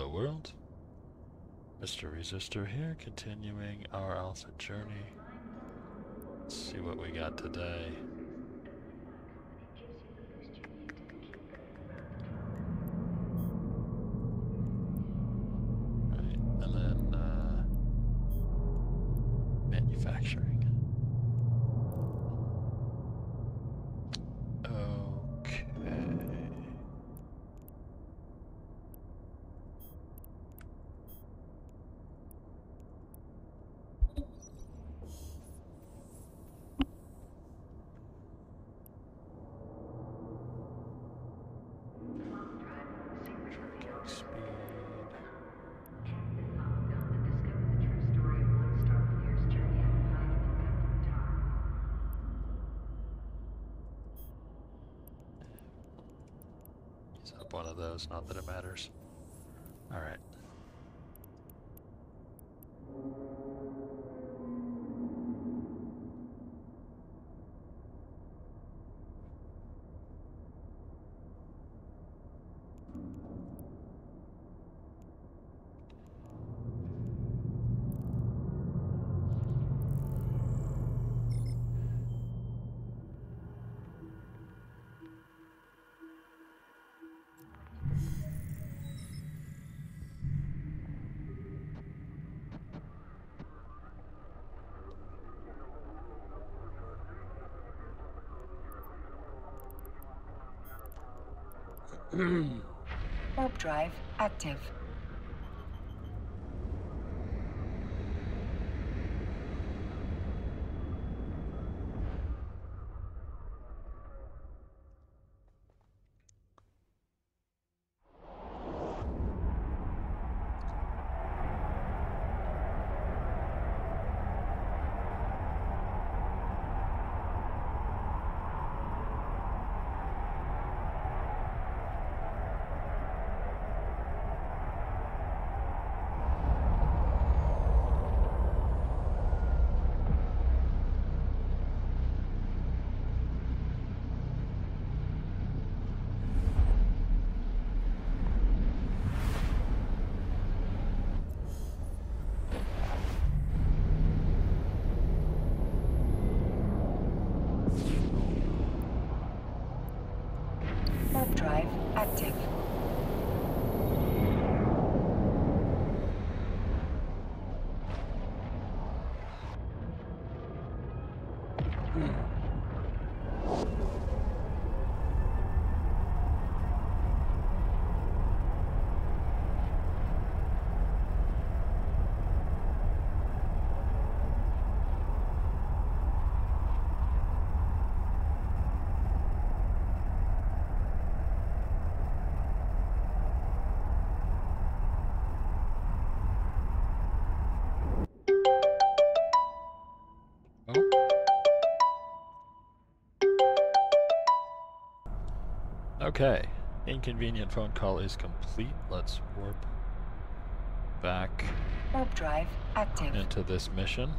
Hello world. Mr. Resistor here, continuing our alpha journey. Let's see what we got today. Warp drive active. Warp drive active. Oh. Oh. Okay. Inconvenient phone call is complete. Let's warp back Warp drive active. into this mission.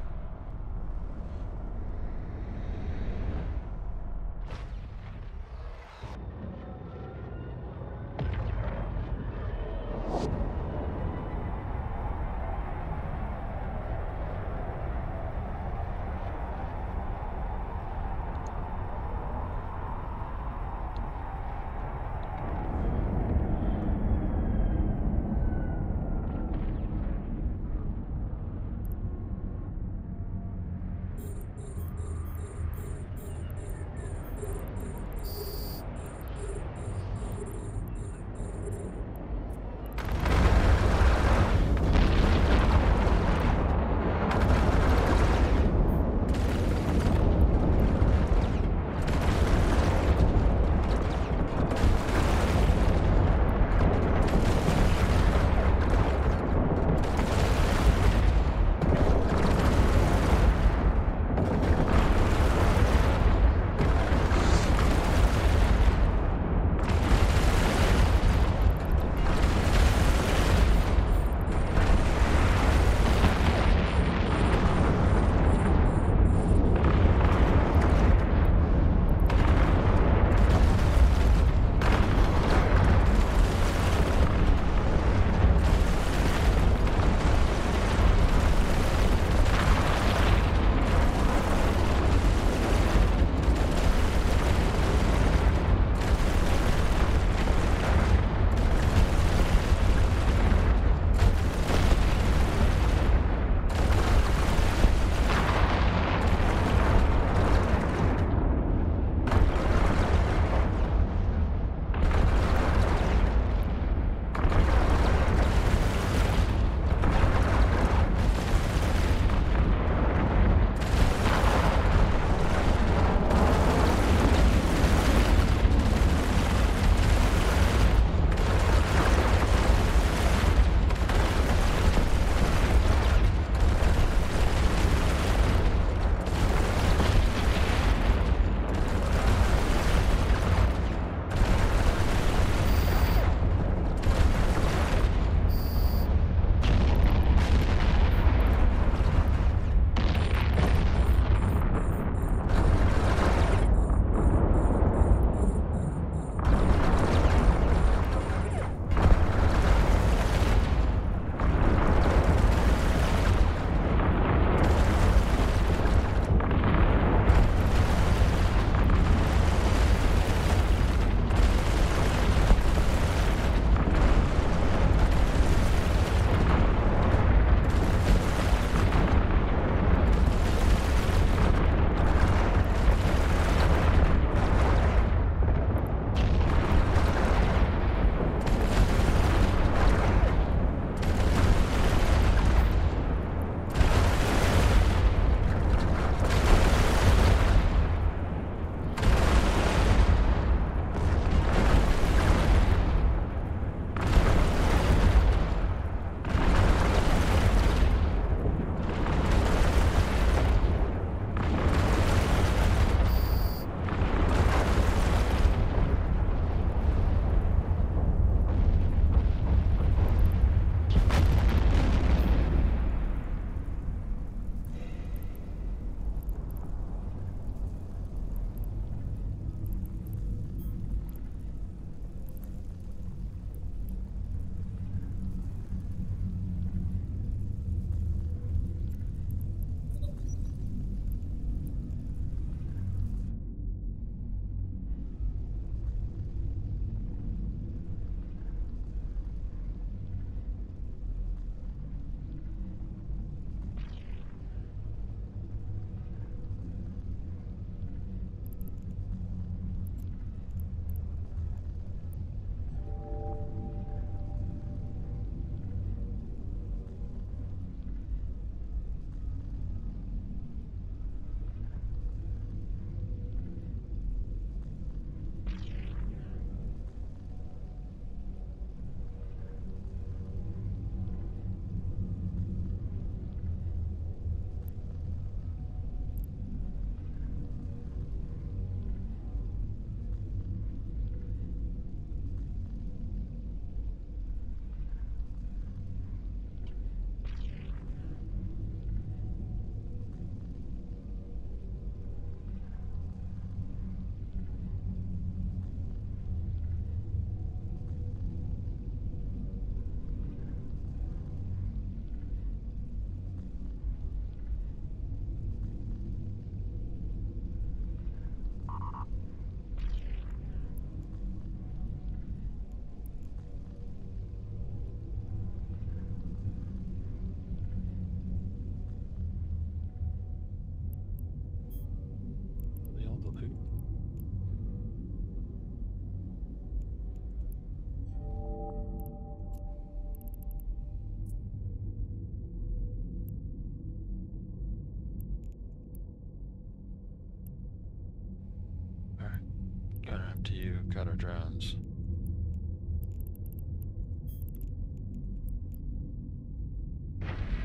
Got our drones.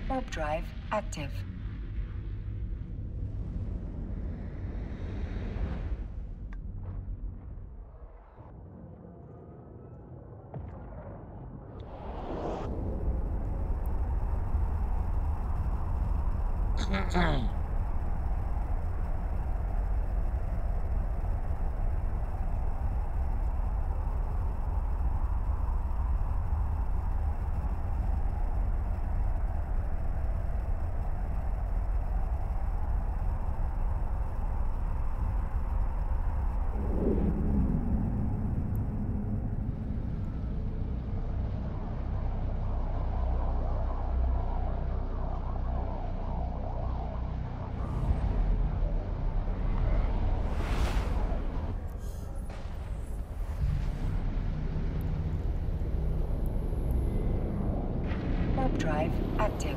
Warp drive active. Warp drive active.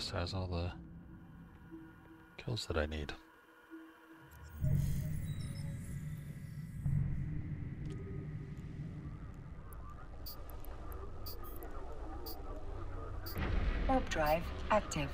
This has all the kills that I need. Warp drive active.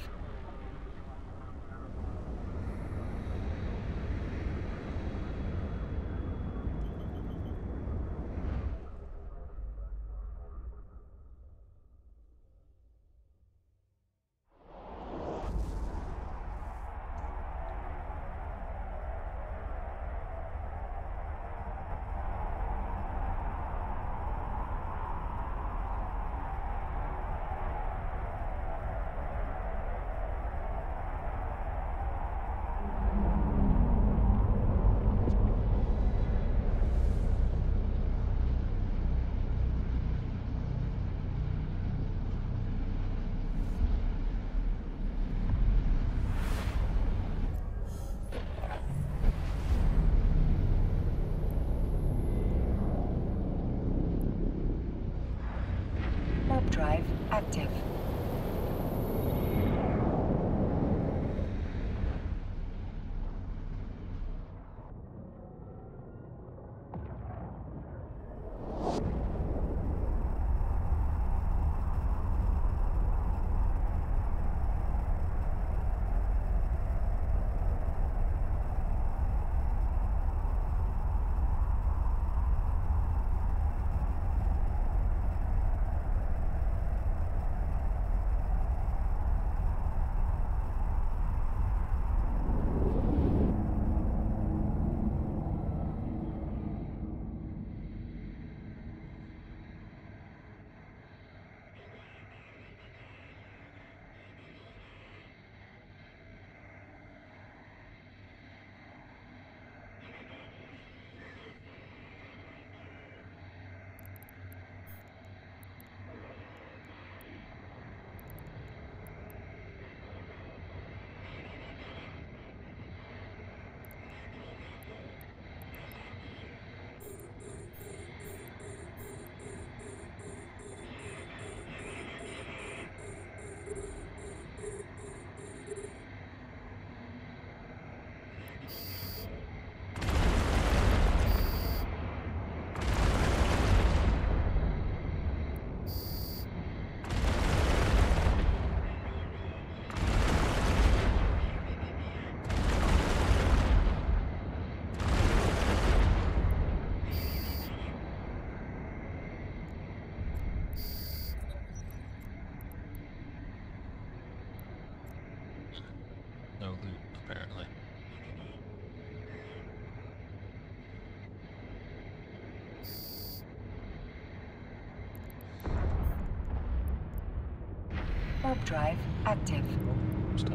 Warp drive active. Oh, stop.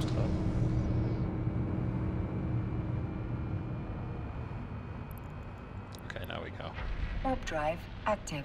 Stop. Okay, now we go. Warp drive active.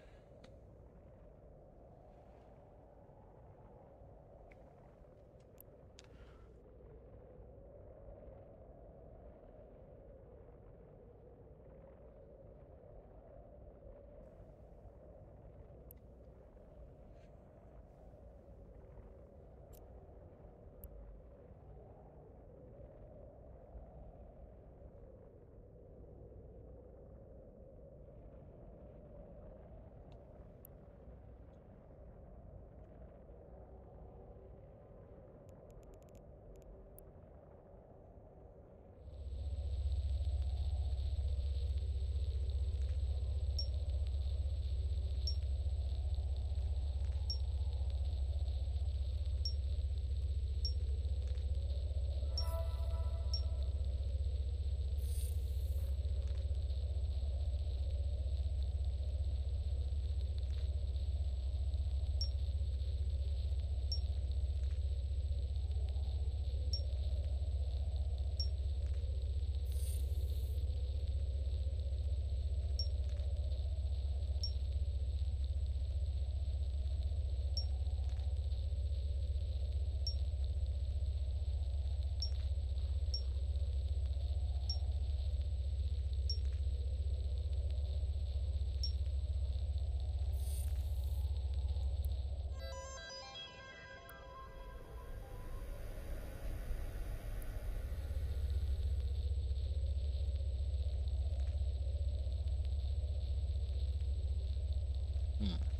Mm.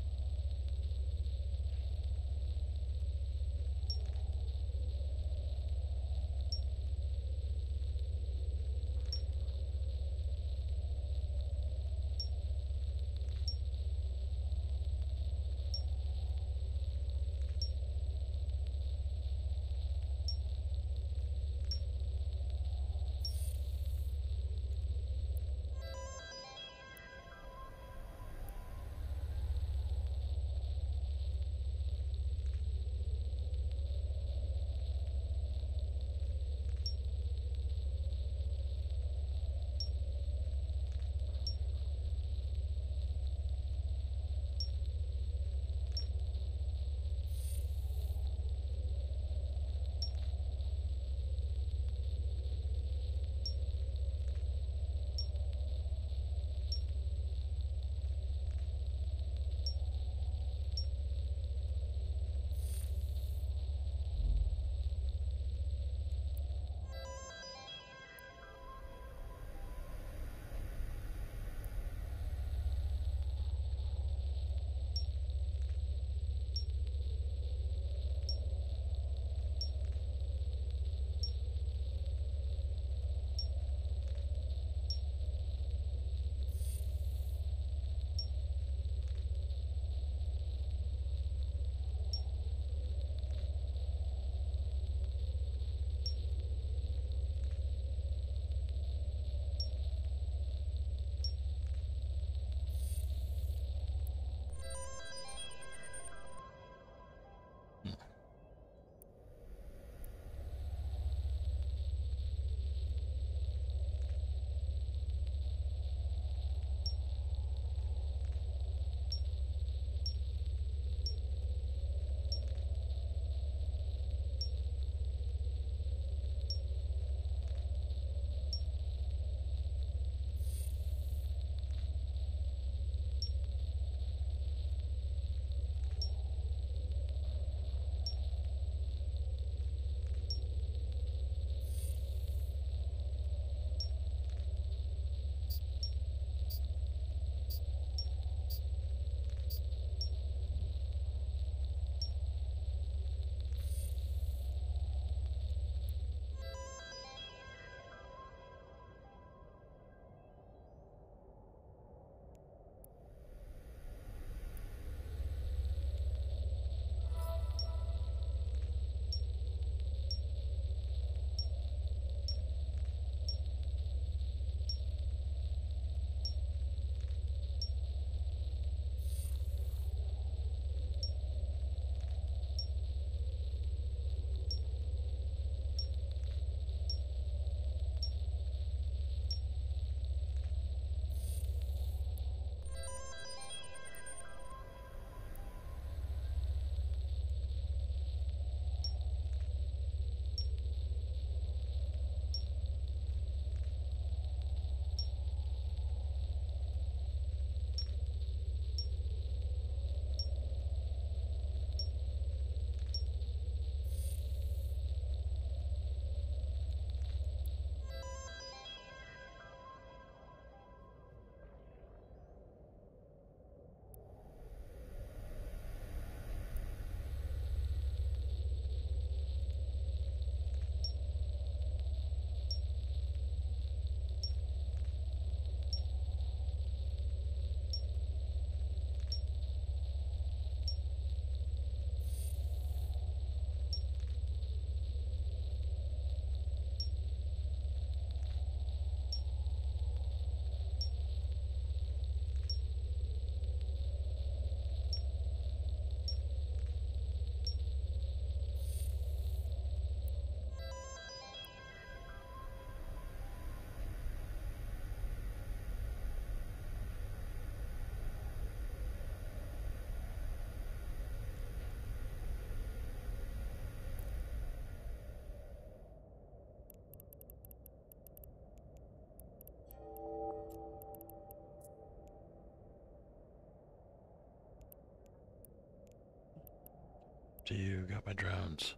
Do you got my drones?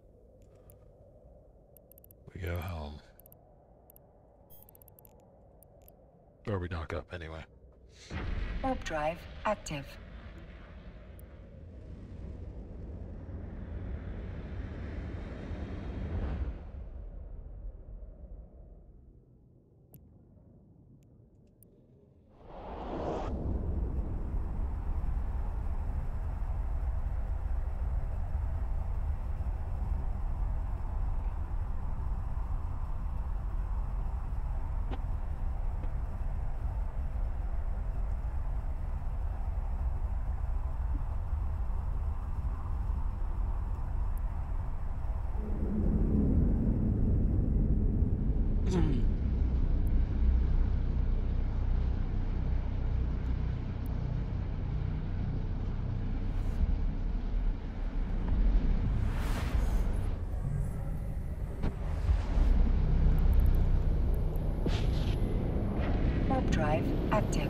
We go home. Or we dock up anyway. Warp drive active. drive active.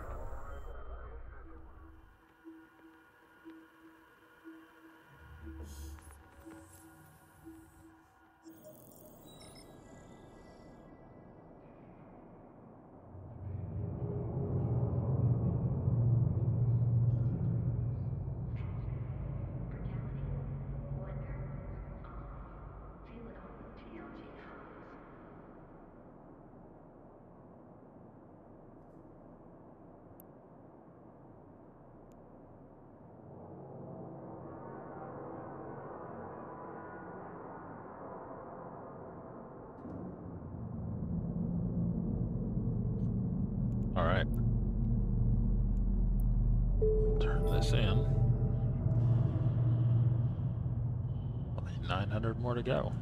100 more to go.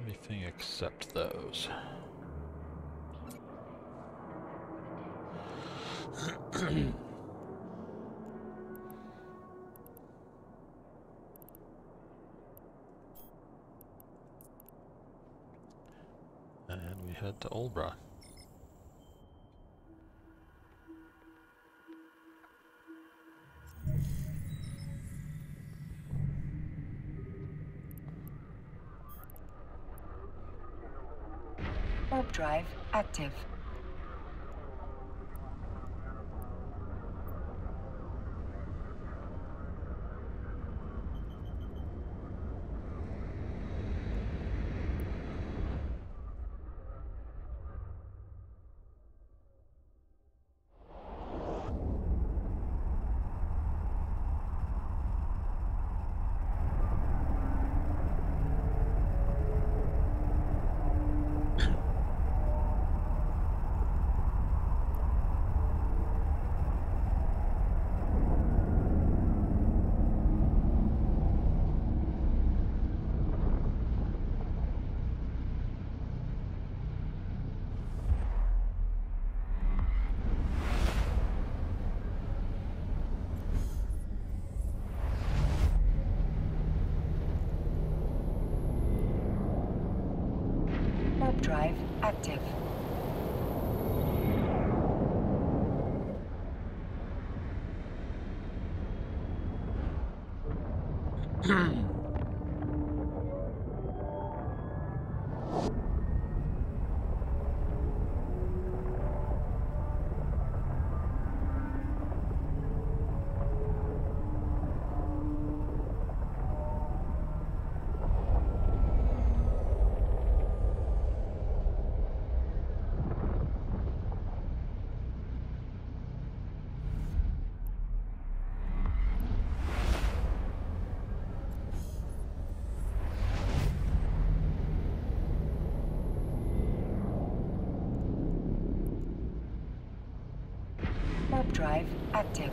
Everything except those. and we head to Olbra. Drive active. Warp drive active. Drive active.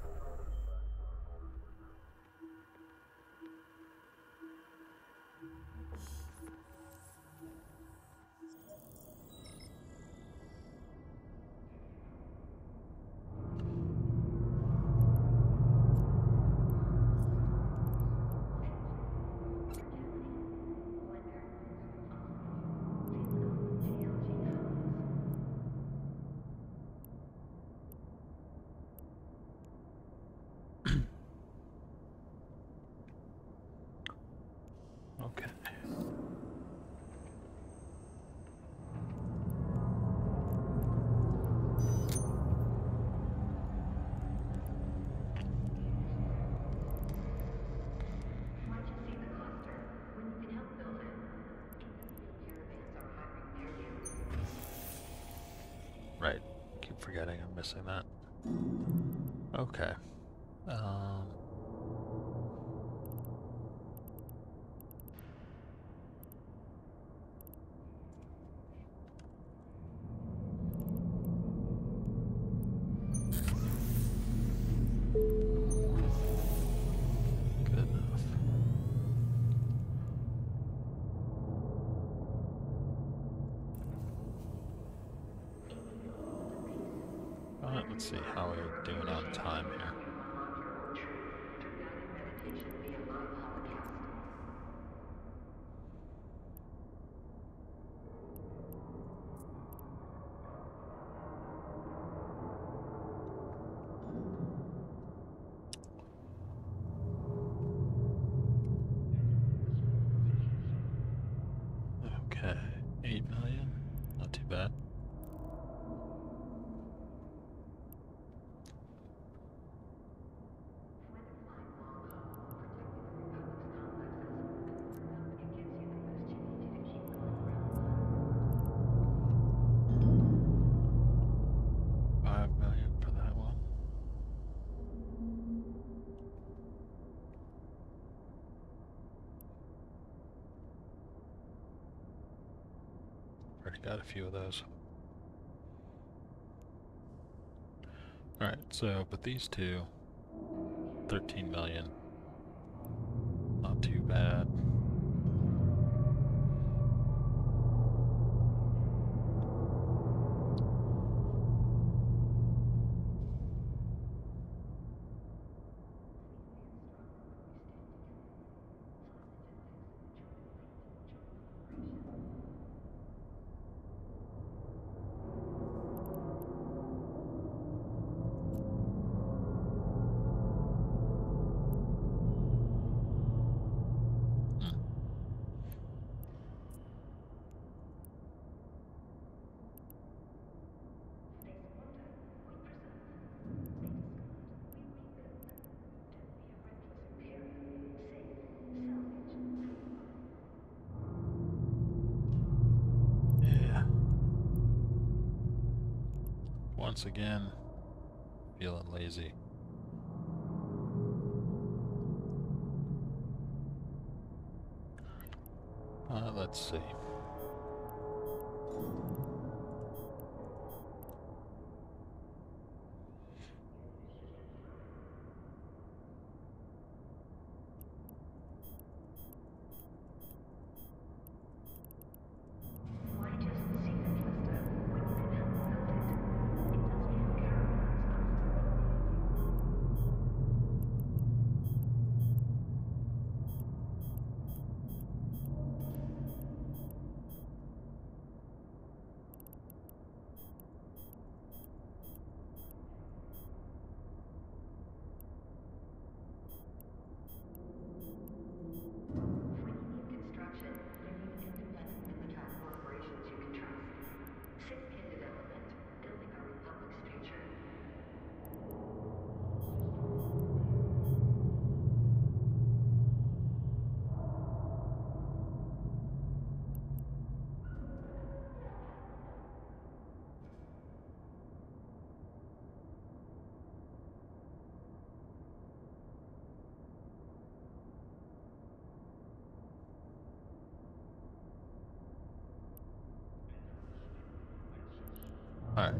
Missing that. Okay. Um got a few of those. Alright, so but these two, 13 million. Once again, feeling lazy. Uh, let's see. Alright.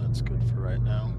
That's good for right now.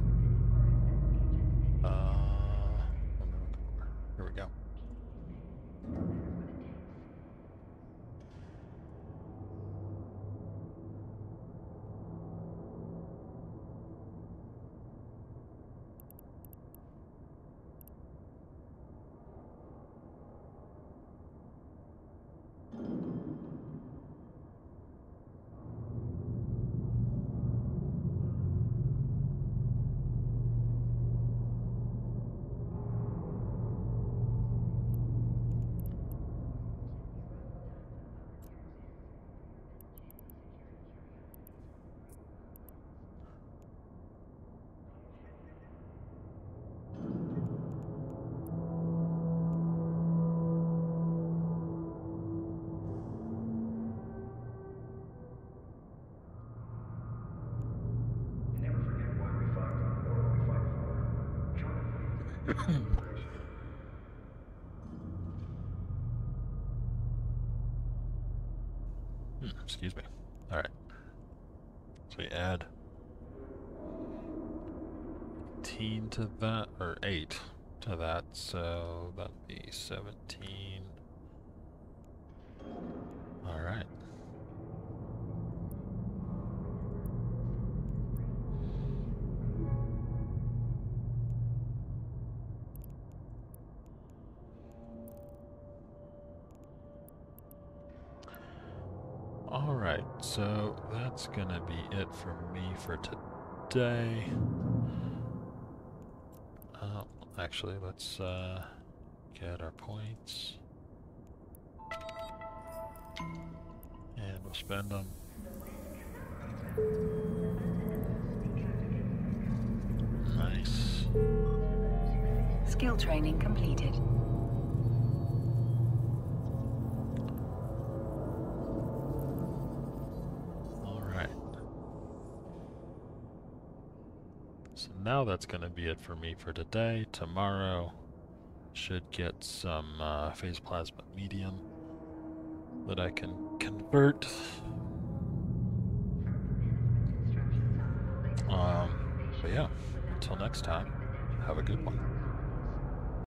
Excuse me. Alright. So we add 18 to that, or 8 to that, so that'd be 17. It for me for today. Uh, actually, let's uh, get our points. And we'll spend them. Nice. Skill training completed. Now that's going to be it for me for today. Tomorrow should get some uh, phase plasma medium that I can convert. Um, but yeah, until next time, have a good one.